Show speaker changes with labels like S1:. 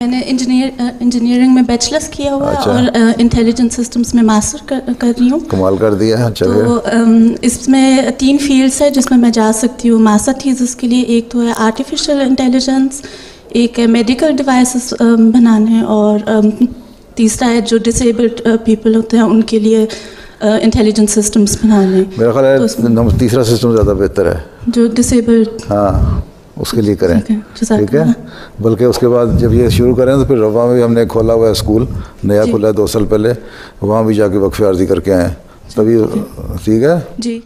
S1: मैंने engineer engineering में bachelors किया हुआ है
S2: अच्छा।
S1: और इंटेलिजेंट सिस्टम्स में मास्टर कर, कर रही हूँ।
S2: कमाल कर दिया है चलिए।
S1: तो इसमें तीन फील्ड्स है जिसमें मैं जा सकती हूँ। मास्टर थीसिस के लिए एक तो है आर्टिफिशियल इंटेलिजेंस एक है मेडिकल डिवाइसेस बनाने और तीसरा है जो डिसेबल्ड पीपल होते हैं उनके लिए इंटेलिजेंस सिस्टम्स बनाने।
S2: मेरा ख्याल
S1: तो
S2: है नंबर तीसरा सिस्टम ज़्यादा बेहतर है।
S1: जो डिसेबल्ड
S2: हाँ। उसके लिए करें।
S1: ठीक है।
S2: बल्कि उसके बाद जब ये शुरू करें तो फिर रवा में भी हमने खोला हुआ है स्कूल नया
S1: खोला
S2: खुला है दो साल पहले। वहाँ भी जाके वक्फे आर्जी करके आए तभी ठीक है?
S1: जी।